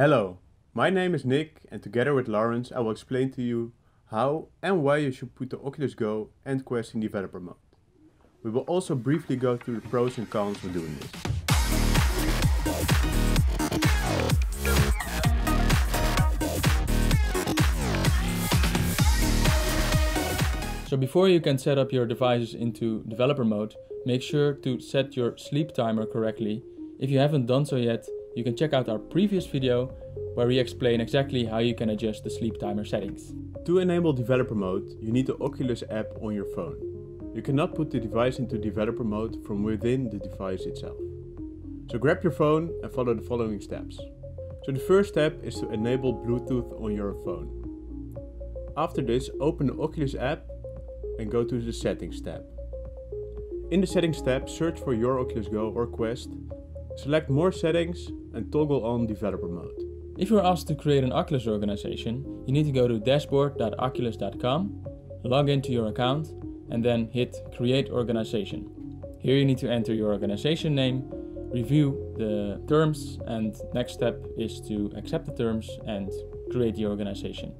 Hello, my name is Nick and together with Lawrence I will explain to you how and why you should put the Oculus Go and Quest in developer mode. We will also briefly go through the pros and cons of doing this. So before you can set up your devices into developer mode, make sure to set your sleep timer correctly. If you haven't done so yet, you can check out our previous video where we explain exactly how you can adjust the sleep timer settings. To enable developer mode, you need the Oculus app on your phone. You cannot put the device into developer mode from within the device itself. So grab your phone and follow the following steps. So the first step is to enable Bluetooth on your phone. After this, open the Oculus app and go to the settings tab. In the settings tab, search for your Oculus Go or Quest Select more settings and toggle on developer mode. If you're asked to create an Oculus organization, you need to go to dashboard.oculus.com, log into your account, and then hit Create Organization. Here you need to enter your organization name, review the terms, and next step is to accept the terms and create the organization.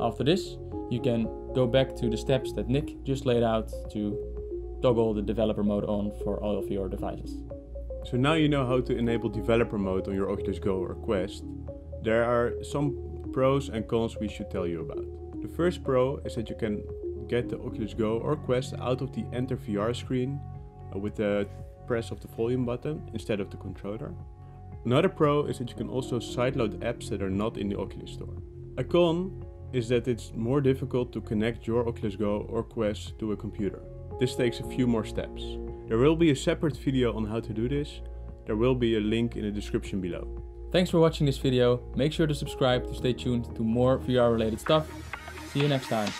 After this, you can go back to the steps that Nick just laid out to toggle the developer mode on for all of your devices. So now you know how to enable developer mode on your Oculus Go or Quest. There are some pros and cons we should tell you about. The first pro is that you can get the Oculus Go or Quest out of the Enter VR screen uh, with the press of the volume button instead of the controller. Another pro is that you can also sideload apps that are not in the Oculus Store. A con is that it's more difficult to connect your Oculus Go or Quest to a computer. This takes a few more steps. There will be a separate video on how to do this. There will be a link in the description below. Thanks for watching this video. Make sure to subscribe to stay tuned to more VR related stuff. See you next time.